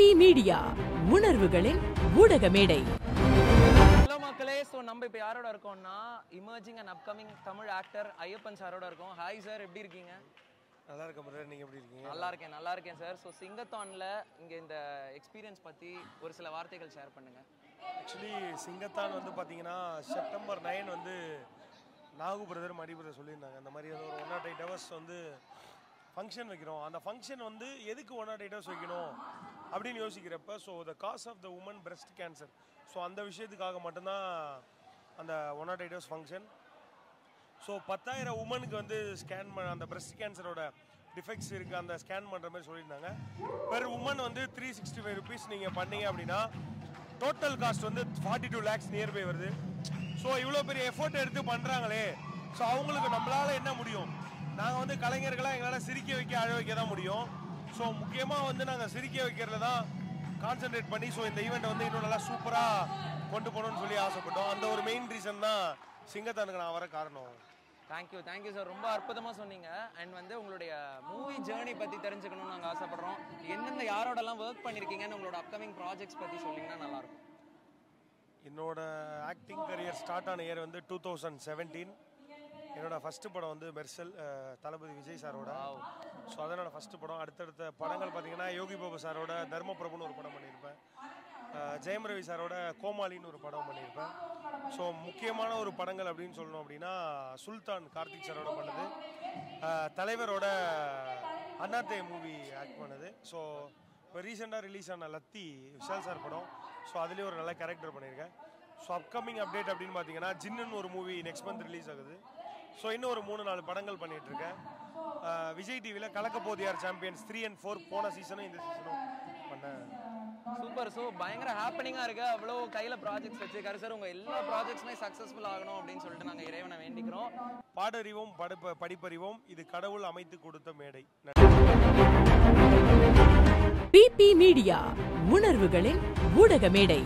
BP media உணர்வுகளின் ஊடக மேடை. ஹலோ மக்களே ஸோ நம்ம இப்போ யாரோட இருக்கோம்னா emerging and upcoming Tamil actor Ayyappan சாரோட இருக்கோம். ஹாய் சார் எப்படி இருக்கீங்க? நல்லா இருக்க பிரதர் நீங்க எப்படி இருக்கீங்க? நல்லா இருக்கேன் நல்லா இருக்கேன் சார் ஸோ சிங்கத்தானில் இங்கே இந்த எக்ஸ்பீரியன்ஸ் பற்றி ஒரு சில வார்த்தைகள் ஷேர் பண்ணுங்க. ஆக்சுவலி சிங்கத்தான் வந்து பார்த்தீங்கன்னா செப்டம்பர் நைன் வந்து நாகு பிரதர் மணி பிரதர் சொல்லியிருந்தாங்க. அந்த மாதிரி ஒரு ஒன் நாட் எயிட் ஹவர்ஸ் வந்து ஃபங்க்ஷன் வைக்கிறோம். அந்த ஃபங்க்ஷன் வந்து எதுக்கு ஒன் நாட் எயிட் வைக்கணும் அப்படின்னு யோசிக்கிறப்ப so the cause of the women breast cancer so அந்த விஷயத்துக்காக மட்டும்தான் அந்த one naught eight function so பத்தாயிரம் உமனுக்கு வந்து ஸ்கேன் பண்ண அந்த பிரஸ்ட் கேன்சரோட டிஃபெக்ட்ஸ் இருக்குது அந்த ஸ்கேன் பண்ணுற மாதிரி சொல்லியிருந்தாங்க. பெர் உமன் வந்து த்ரீ சிக்ஸ்டி ஃபைவ் ருபீஸ் நீங்கள் பண்ணீங்க அப்படின்னா டோட்டல் காஸ்ட் வந்து ஃபார்ட்டி டூ லேக்ஸ் நியர்பை வருது. ஸோ இவ்வளோ பெரிய எஃபோர்ட் எடுத்து பண்ணுறாங்களே ஸோ அவங்களுக்கு நம்மளால் என்ன முடியும்? வந்து கலைஞர்களாக எங்களால் சிரிக்க வைக்க அழ வைக்க தான் முடியும். ஸோ முக்கியமாக வந்து நாங்கள் சிரிக்க வைக்கிறதுல தான் கான்சென்ட்ரேட் பண்ணி ஸோ இந்த ஈவெண்ட்டை வந்து இன்னும் நல்லா சூப்பராக கொண்டு போகணும்னு சொல்லி ஆசைப்பட்டோம். அந்த ஒரு மெயின் ரீசன் தான் சிங்கத்தானுக்கு நான் வர காரணம். தேங்க்யூ தேங்க்யூ சார் ரொம்ப அற்புதமாக சொன்னீங்க. அண்ட் வந்து உங்களுடைய மூவி ஜேர்னி பற்றி தெரிஞ்சுக்கணும்னு நாங்கள் ஆசைப்படுறோம். எந்தெந்த யாரோடலாம் ஒர்க் பண்ணியிருக்கீங்கன்னு உங்களோட அப்கமிங் ப்ராஜெக்ட்ஸ் பற்றி சொன்னீங்கன்னா நல்லாயிருக்கும். என்னோட ஆக்டிங் கரியர் ஸ்டார்ட் ஆன இயர் வந்து டூ தௌசண்ட் செவன்டீன் என்னோட ஃபஸ்ட்டு படம் வந்து மெர்சல் தளபதி விஜய் சாரோட. ஸோ அதனோட ஃபஸ்ட்டு படம். அடுத்தடுத்த படங்கள் பார்த்தீங்கன்னா யோகி பாபு சாரோட தர்மபிரபுன்னு ஒரு படம் பண்ணியிருப்பேன். ஜெயம் ரவி சாரோட கோமாளின்னு ஒரு படம் பண்ணியிருப்பேன். ஸோ முக்கியமான ஒரு படங்கள் அப்படின்னு சொல்லணும் அப்படின்னா சுல்தான் கார்த்திக் சாரோட பண்ணது. தலைவரோட அண்ணாத்தே மூவி ஆக்ட் பண்ணது. ஸோ இப்போ ரீசெண்டாக ரிலீஸ் ஆன லத்தி விஷால் சார் படம். ஸோ அதுலேயும் ஒரு நல்ல கேரக்டர் பண்ணியிருக்கேன். ஸோ அப்கமிங் அப்டேட் அப்படின்னு பார்த்தீங்கன்னா ஜின்னுன்னு ஒரு மூவி நெக்ஸ்ட் மந்த் ரிலீஸ் ஆகுது. ஸோ இன்னும் ஒரு மூணு நாலு படங்கள் பண்ணிட்டு இருக்கேன் விஜய் டிவியில் Kalakka Povathu Yaar champions three and four போன சீசனும் இந்த சீசனும் பண்ணேன் சூப்பர் ஸோ பயங்கர ஹாப்பனிங்காக இருக்கு. அவ்வளோ கையில் ப்ராஜெக்ட்ஸ் வச்சிருக்காரு சார் உங்கள் எல்லா ப்ராஜெக்ட்ஸுமே சக்ஸஸ்ஃபுல் ஆகணும் அப்படின்னு சொல்லிட்டு நாங்கள் இறைவனை வேண்டிக்கிறோம். பாடறிவோம் படிப்ப படிப்பறிவோம் இது கடவுள் அமைத்து கொடுத்த மேடை. பிபி மீடியா உணர்வுகளின் ஊடக மேடை.